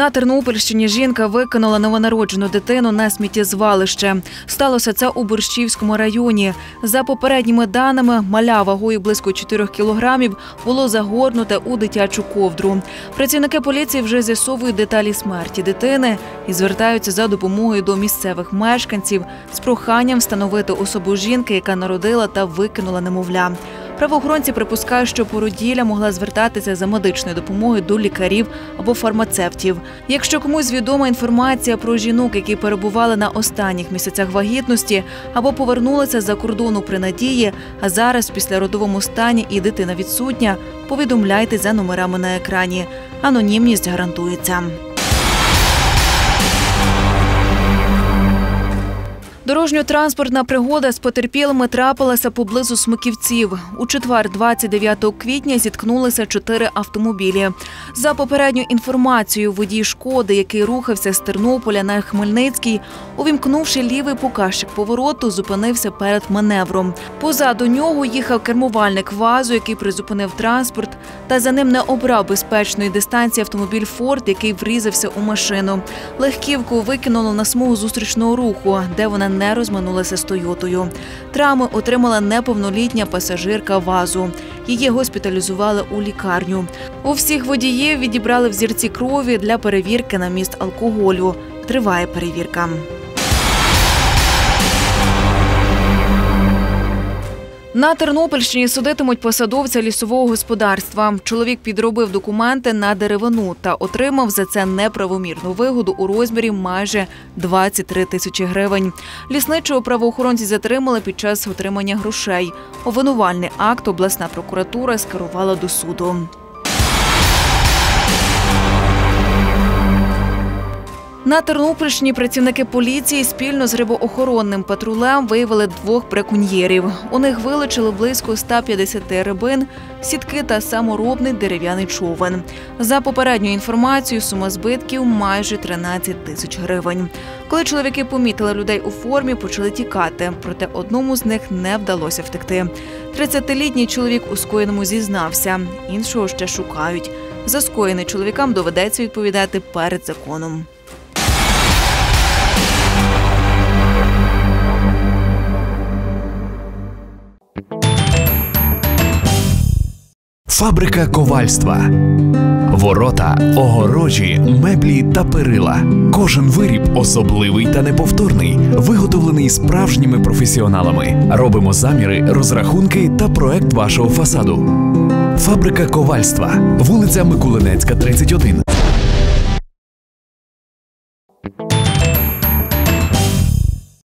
На Тернопільщині жінка викинула новонароджену дитину на сміттєзвалище. Сталося це у Борщівському районі. За попередніми даними, маля вагою близько 4 кілограмів було загорнуте у дитячу ковдру. Працівники поліції вже з'ясовують деталі смерті дитини і звертаються за допомогою до місцевих мешканців з проханням встановити особу жінки, яка народила та викинула немовля. Правоохоронці припускають, що породілля могла звертатися за медичною допомогою до лікарів або фармацевтів. Якщо комусь відома інформація про жінок, які перебували на останніх місяцях вагітності або повернулися за кордону при надії, а зараз в післяродовому стані і дитина відсутня, повідомляйте за номерами на екрані. Анонімність гарантується. Дорожньо-транспортна пригода з потерпілими трапилася поблизу Смиківців. У четвер, 29 квітня, зіткнулися чотири автомобілі. За попередньою інформацією, водій шкоди, який рухався з Тернополя на Хмельницький, увімкнувши лівий показчик повороту, зупинився перед маневром. Позаду нього їхав кермувальник вазу, який призупинив транспорт, та за ним не обрав безпечної дистанції автомобіль Форд, який врізався у машину. Легківку викинуло на смугу зустрічного руху, де вона не розминулася з Тойотою. Травми отримала неповнолітня пасажирка вазу. Її госпіталізували у лікарню. У всіх водіїв відібрали взірці крові для перевірки на міст алкоголю. Триває перевірка. На Тернопільщині судитимуть посадовця лісового господарства. Чоловік підробив документи на деревину та отримав за це неправомірну вигоду у розмірі майже 23 тисячі гривень. Лісничого правоохоронці затримали під час отримання грошей. Обвинувальний акт обласна прокуратура скерувала до суду. На Тернопільщині працівники поліції спільно з рибоохоронним патрулем виявили двох браконьєрів. У них вилучили близько 150 рибин, сітки та саморобний дерев'яний човен. За попередньою інформацією, сума збитків майже 13 тисяч гривень. Коли чоловіки помітили людей у формі, почали тікати, проте одному з них не вдалося втекти. 30-літній чоловік у скоєному зізнався, іншого ще шукають. За скоєне чоловікам доведеться відповідати перед законом. Фабрика ковальства. Ворота, огорожі, меблі та перила. Кожен виріб особливий та неповторний, виготовлений справжніми професіоналами. Робимо заміри, розрахунки та проект вашого фасаду. Фабрика ковальства. Вулиця Микулинецька, 31.